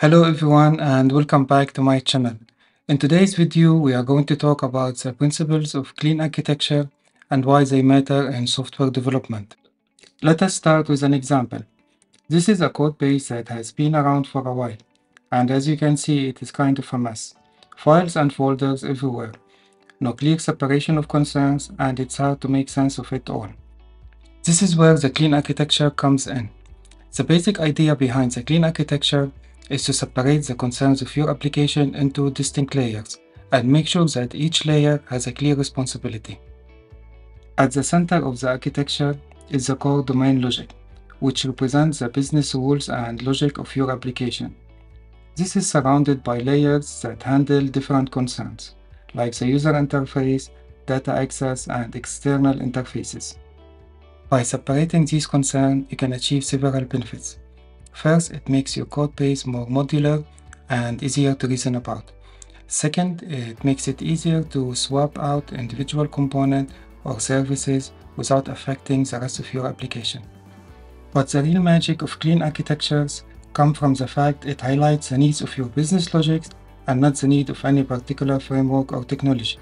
Hello everyone and welcome back to my channel. In today's video we are going to talk about the principles of clean architecture and why they matter in software development. Let us start with an example. This is a code base that has been around for a while and as you can see it is kind of a mess. Files and folders everywhere. No clear separation of concerns and it's hard to make sense of it all. This is where the clean architecture comes in. The basic idea behind the clean architecture is to separate the concerns of your application into distinct layers and make sure that each layer has a clear responsibility. At the center of the architecture is the core domain logic, which represents the business rules and logic of your application. This is surrounded by layers that handle different concerns, like the user interface, data access, and external interfaces. By separating these concerns, you can achieve several benefits. First, it makes your code base more modular and easier to reason about. Second, it makes it easier to swap out individual components or services without affecting the rest of your application. But the real magic of clean architectures come from the fact it highlights the needs of your business logic and not the need of any particular framework or technology.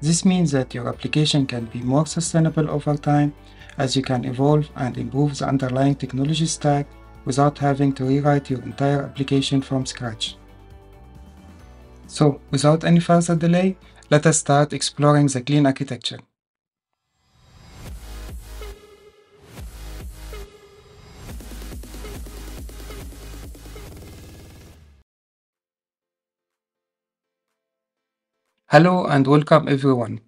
This means that your application can be more sustainable over time as you can evolve and improve the underlying technology stack without having to rewrite your entire application from scratch. So, without any further delay, let us start exploring the clean architecture. Hello and welcome everyone.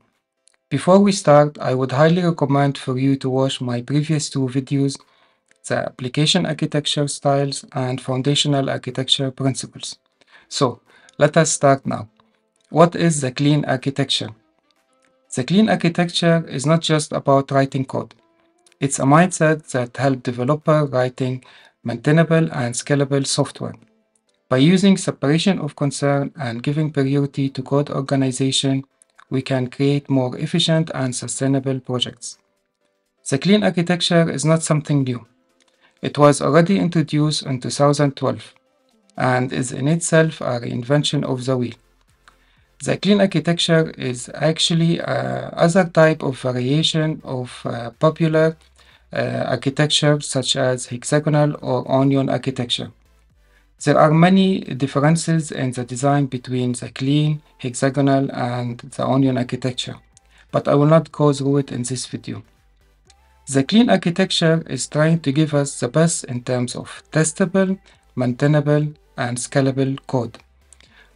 Before we start, I would highly recommend for you to watch my previous two videos, the application architecture styles and foundational architecture principles. So, let us start now. What is the clean architecture? The clean architecture is not just about writing code. It's a mindset that helps developer writing maintainable and scalable software. By using separation of concern and giving priority to code organization, we can create more efficient and sustainable projects. The clean architecture is not something new. It was already introduced in 2012 and is in itself a reinvention of the wheel. The clean architecture is actually a other type of variation of uh, popular uh, architecture such as hexagonal or onion architecture. There are many differences in the design between the clean, hexagonal, and the onion architecture, but I will not go through it in this video. The clean architecture is trying to give us the best in terms of testable, maintainable, and scalable code.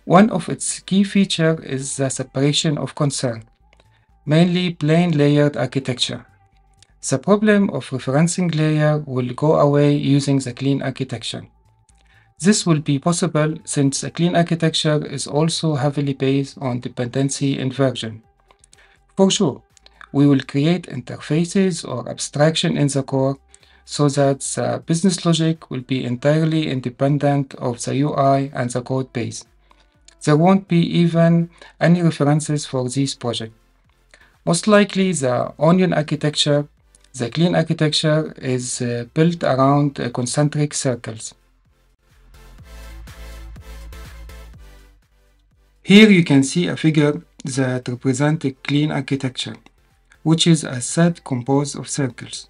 One of its key features is the separation of concern, mainly plain layered architecture. The problem of referencing layer will go away using the clean architecture. This will be possible since a clean architecture is also heavily based on dependency inversion. For sure, we will create interfaces or abstraction in the core so that the business logic will be entirely independent of the UI and the code base. There won't be even any references for this project. Most likely the onion architecture, the clean architecture is uh, built around uh, concentric circles. Here you can see a figure that represents a clean architecture, which is a set composed of circles.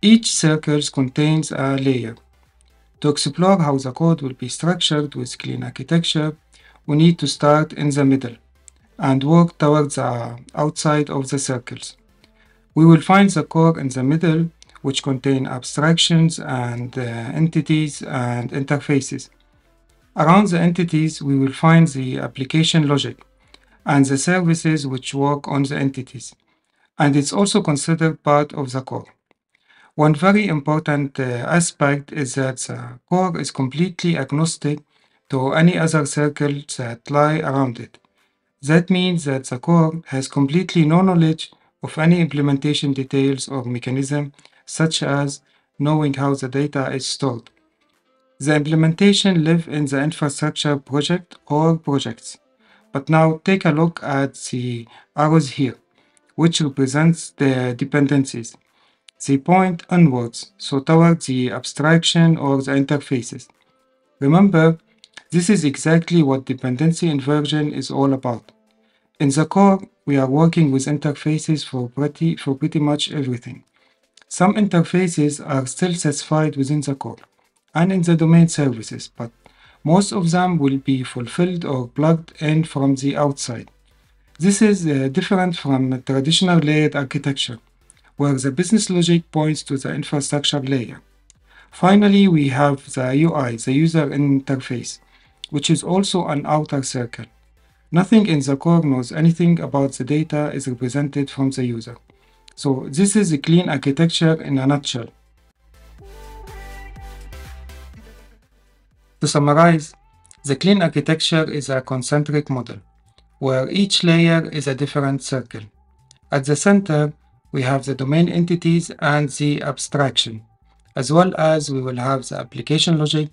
Each circle contains a layer. To explore how the code will be structured with clean architecture, we need to start in the middle and work towards the outside of the circles. We will find the core in the middle, which contain abstractions and uh, entities and interfaces. Around the entities, we will find the application logic and the services which work on the entities, and it's also considered part of the core. One very important uh, aspect is that the core is completely agnostic to any other circles that lie around it. That means that the core has completely no knowledge of any implementation details or mechanism, such as knowing how the data is stored. The implementation live in the infrastructure project or projects. But now take a look at the arrows here, which represents the dependencies. They point onwards, so toward the abstraction or the interfaces. Remember, this is exactly what dependency inversion is all about. In the core, we are working with interfaces for pretty, for pretty much everything. Some interfaces are still satisfied within the core and in the domain services, but most of them will be fulfilled or plugged in from the outside. This is uh, different from traditional layered architecture, where the business logic points to the infrastructure layer. Finally, we have the UI, the user interface, which is also an outer circle. Nothing in the core knows anything about the data is represented from the user. So this is a clean architecture in a nutshell. To summarize, the clean architecture is a concentric model, where each layer is a different circle. At the center, we have the domain entities and the abstraction, as well as we will have the application logic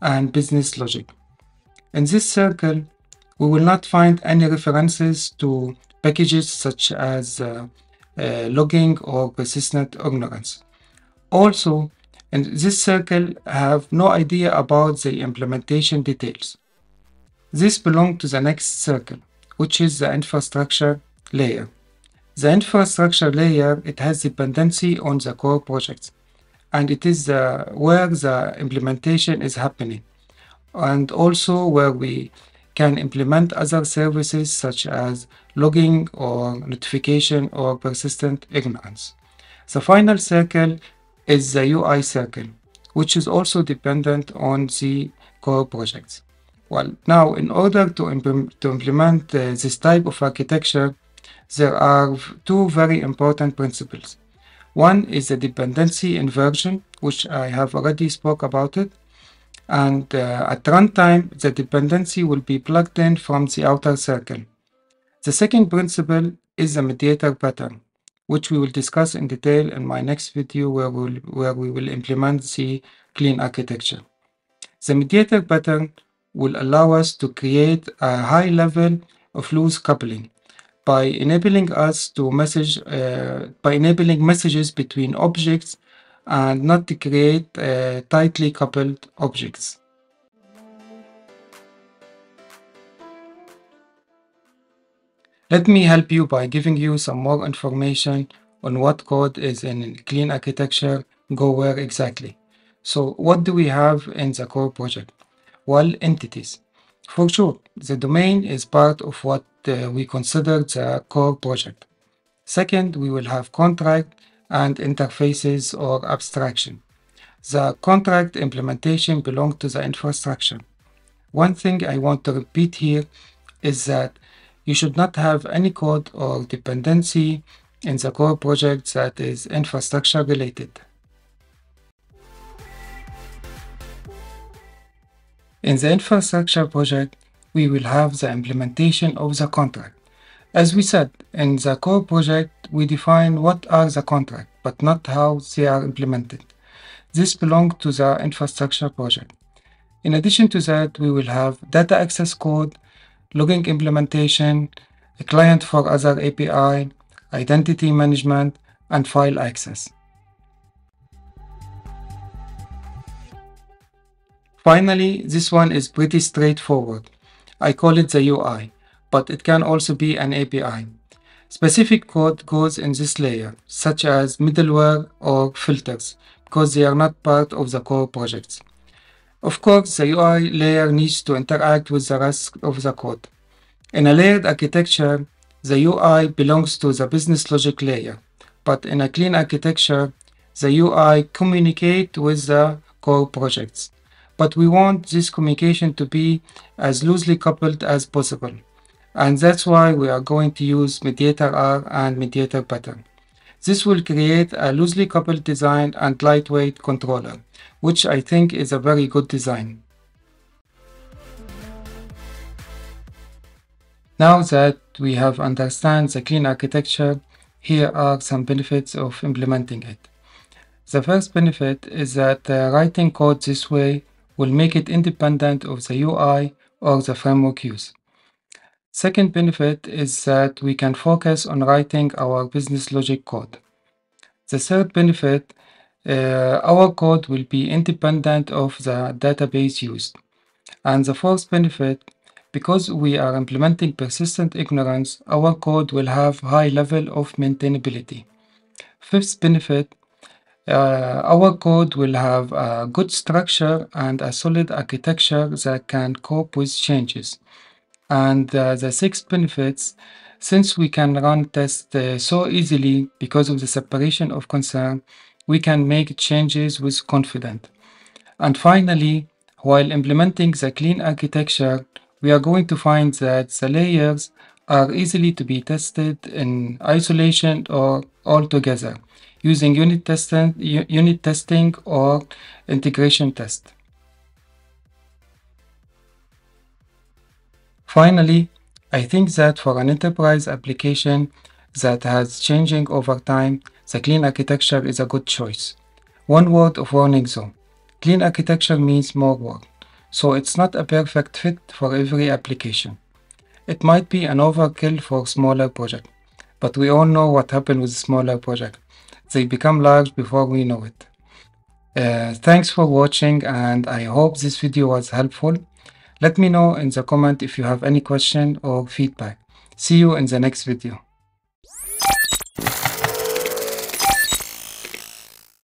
and business logic. In this circle, we will not find any references to packages such as uh, uh, logging or persistent ignorance. Also, in this circle have no idea about the implementation details. This belongs to the next circle, which is the infrastructure layer. The infrastructure layer, it has dependency on the core projects, and it is uh, where the implementation is happening, and also where we can implement other services such as logging or notification or persistent ignorance. The final circle is the UI circle, which is also dependent on the core projects. Well, now in order to, implement, to implement uh, this type of architecture, there are two very important principles. One is the dependency inversion, which I have already spoke about it. And uh, at runtime, the dependency will be plugged in from the outer circle. The second principle is the mediator pattern, which we will discuss in detail in my next video where, we'll, where we will implement the clean architecture. The mediator pattern will allow us to create a high level of loose coupling by enabling us to message uh, by enabling messages between objects and not to create uh, tightly coupled objects. Let me help you by giving you some more information on what code is in clean architecture go where exactly. So what do we have in the core project? Well, entities. For sure, the domain is part of what uh, we consider the core project. Second, we will have contract and interfaces or abstraction. The contract implementation belongs to the infrastructure. One thing I want to repeat here is that you should not have any code or dependency in the core project that is infrastructure related. In the infrastructure project, we will have the implementation of the contract. As we said, in the core project, we define what are the contract, but not how they are implemented. This belongs to the infrastructure project. In addition to that, we will have data access code, logging implementation, a client for other API, identity management, and file access. Finally, this one is pretty straightforward. I call it the UI, but it can also be an API. Specific code goes in this layer, such as middleware or filters, because they are not part of the core projects. Of course, the UI layer needs to interact with the rest of the code. In a layered architecture, the UI belongs to the business logic layer, but in a clean architecture, the UI communicate with the core projects but we want this communication to be as loosely coupled as possible. And that's why we are going to use MediatR and mediator pattern. This will create a loosely coupled design and lightweight controller, which I think is a very good design. Now that we have understand the clean architecture, here are some benefits of implementing it. The first benefit is that uh, writing code this way will make it independent of the UI or the framework use. Second benefit is that we can focus on writing our business logic code. The third benefit uh, our code will be independent of the database used. And the fourth benefit, because we are implementing persistent ignorance, our code will have high level of maintainability. Fifth benefit, uh, our code will have a good structure and a solid architecture that can cope with changes. And uh, the sixth benefits, since we can run tests uh, so easily because of the separation of concern, we can make changes with confidence. And finally, while implementing the clean architecture, we are going to find that the layers are easily to be tested in isolation or all together using unit testing, unit testing or integration test. Finally, I think that for an enterprise application that has changing over time, the clean architecture is a good choice. One word of warning though, clean architecture means more work, so it's not a perfect fit for every application. It might be an overkill for smaller project, but we all know what happened with smaller project. They become large before we know it. Uh, thanks for watching and I hope this video was helpful. Let me know in the comment if you have any question or feedback. See you in the next video.